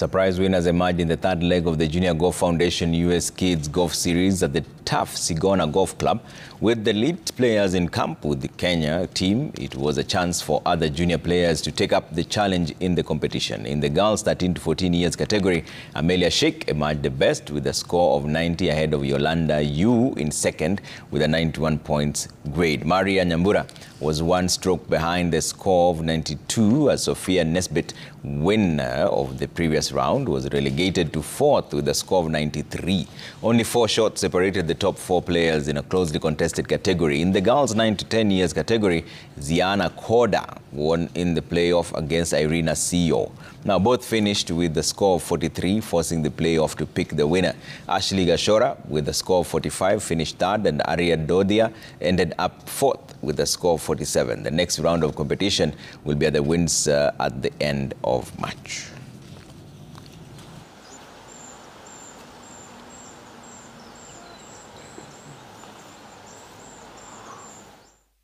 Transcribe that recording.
Surprise winners emerged in the third leg of the Junior Golf Foundation US Kids Golf Series at the tough Sigona Golf Club. With the lead players in camp with the Kenya team, it was a chance for other junior players to take up the challenge in the competition. In the girls 13 to 14 years category, Amelia Sheikh emerged the best with a score of 90 ahead of Yolanda Yu in second with a 91 points grade. Maria Nyambura was one stroke behind the score of 92 as Sophia Nesbitt, winner of the previous round, was relegated to fourth with a score of 93. Only four shots separated the top four players in a closely contested category. In the girls 9 to 10 years category, Ziana Koda won in the playoff against Irina Sio. Now both finished with the score of 43, forcing the playoff to pick the winner. Ashley Gashora with a score of 45 finished third and Arya Dodia ended up fourth with a score of 47. The next round of competition will be at the Winds uh, at the end of March.